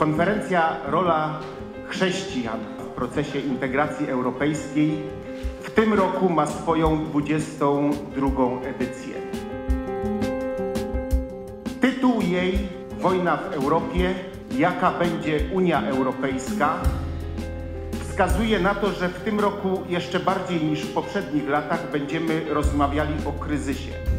Konferencja Rola Chrześcijan w procesie integracji europejskiej w tym roku ma swoją 22. edycję. Tytuł jej Wojna w Europie jaka będzie Unia Europejska wskazuje na to, że w tym roku jeszcze bardziej niż w poprzednich latach będziemy rozmawiali o kryzysie.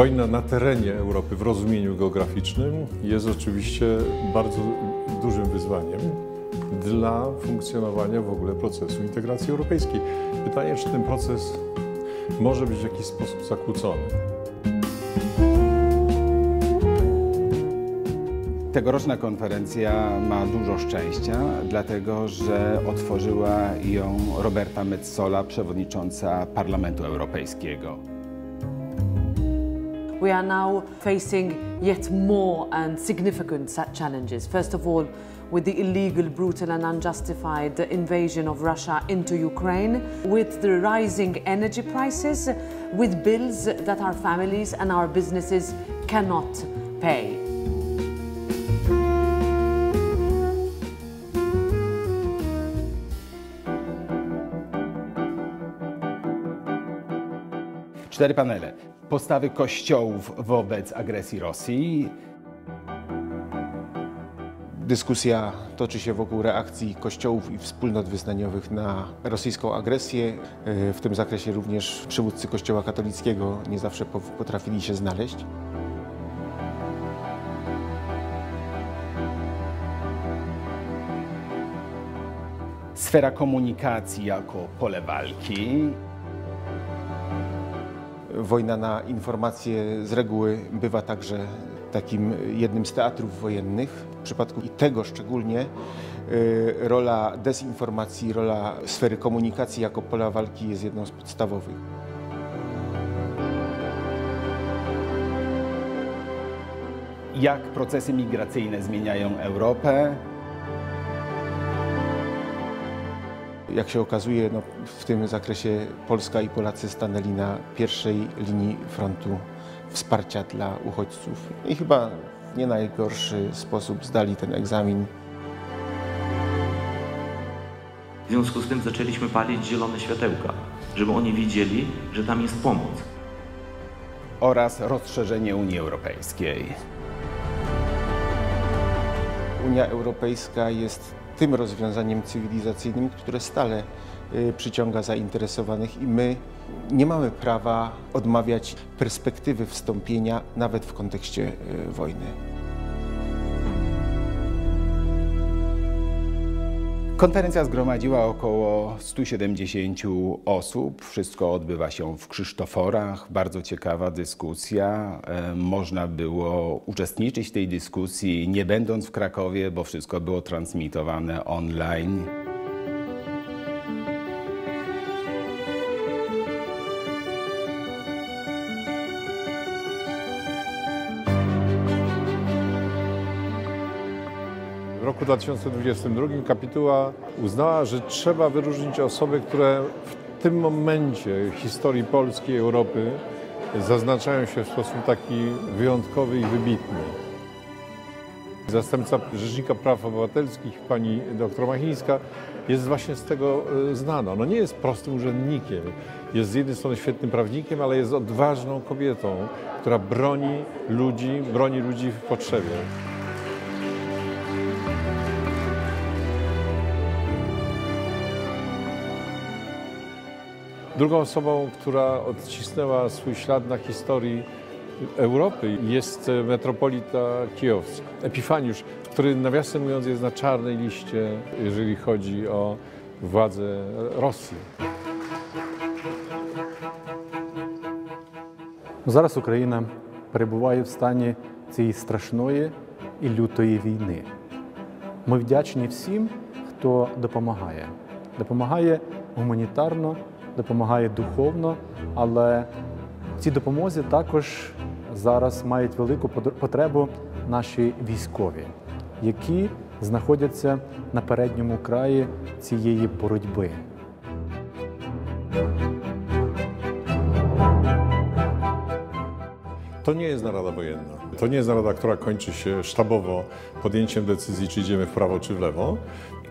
Wojna na terenie Europy w rozumieniu geograficznym jest oczywiście bardzo dużym wyzwaniem dla funkcjonowania w ogóle procesu integracji europejskiej. Pytanie, czy ten proces może być w jakiś sposób zakłócony. Tegoroczna konferencja ma dużo szczęścia, dlatego że otworzyła ją Roberta Metsola, przewodnicząca Parlamentu Europejskiego. We are now facing yet more and significant challenges. First of all, with the illegal, brutal, and unjustified invasion of Russia into Ukraine, with the rising energy prices, with bills that our families and our businesses cannot pay. Cztery panele. Postawy kościołów wobec agresji Rosji. Dyskusja toczy się wokół reakcji kościołów i wspólnot wyznaniowych na rosyjską agresję. W tym zakresie również przywódcy Kościoła katolickiego nie zawsze potrafili się znaleźć. Sfera komunikacji jako pole walki. Wojna na informacje z reguły bywa także takim jednym z teatrów wojennych. W przypadku tego szczególnie y, rola dezinformacji, rola sfery komunikacji jako pola walki jest jedną z podstawowych. Jak procesy migracyjne zmieniają Europę? Jak się okazuje, no, w tym zakresie Polska i Polacy stanęli na pierwszej linii frontu wsparcia dla uchodźców i chyba w nie najgorszy sposób zdali ten egzamin. W związku z tym zaczęliśmy palić zielone światełka, żeby oni widzieli, że tam jest pomoc. Oraz rozszerzenie Unii Europejskiej. Unia Europejska jest tym rozwiązaniem cywilizacyjnym, które stale y, przyciąga zainteresowanych i my nie mamy prawa odmawiać perspektywy wstąpienia nawet w kontekście y, wojny. Konferencja zgromadziła około 170 osób. Wszystko odbywa się w Krzysztoforach. Bardzo ciekawa dyskusja. E, można było uczestniczyć w tej dyskusji nie będąc w Krakowie, bo wszystko było transmitowane online. Roku 2022 kapituła uznała, że trzeba wyróżnić osoby, które w tym momencie historii Polski i Europy zaznaczają się w sposób taki wyjątkowy i wybitny. Zastępca Rzecznika Praw Obywatelskich, pani dr Machińska, jest właśnie z tego e, znana. No nie jest prostym urzędnikiem, jest z jednej strony świetnym prawnikiem, ale jest odważną kobietą, która broni ludzi, broni ludzi w potrzebie. Drugą osobą, która odcisnęła swój ślad na historii Europy jest metropolita kijowski, Epifaniusz, który nawiasem mówiąc jest na czarnej liście, jeżeli chodzi o władzę Rosji. Зараз Україна перебуває в стані цієї страшної і лютої війни. Ми вдячні всім, хто допомагає. Допомагає гуманітарно, допомагає духовно, але в цій допомозі також зараз мають велику потребу наші військові, які знаходяться на передньому краї цієї боротьби. To nie jest narada wojenna. To nie jest narada, która kończy się sztabowo podjęciem decyzji, czy idziemy w prawo, czy w lewo,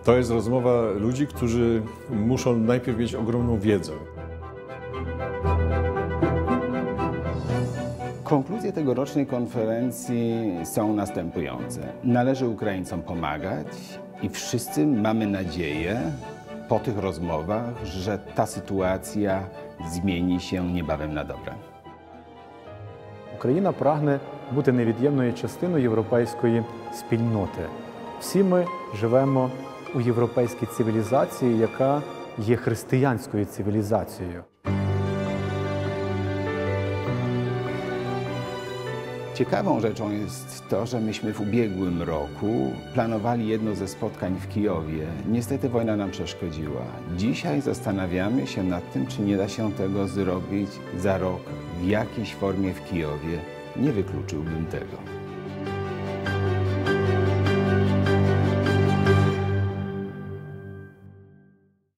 To jest rozmowa ludzi, którzy muszą najpierw mieć ogromną wiedzę. Konkluzje tegorocznej konferencji są następujące. Należy Ukraińcom pomagać i wszyscy mamy nadzieję po tych rozmowach, że ta sytuacja zmieni się niebawem na dobre. Україна прагне бути невід'ємною частиною європейської спільноти. Всі ми живемо у європейській цивілізації, яка є християнською цивілізацією. Ciekawą rzeczą jest to, że myśmy w ubiegłym roku planowali jedno ze spotkań w Kijowie. Niestety wojna nam przeszkodziła. Dzisiaj zastanawiamy się nad tym, czy nie da się tego zrobić za rok w jakiejś formie w Kijowie. Nie wykluczyłbym tego.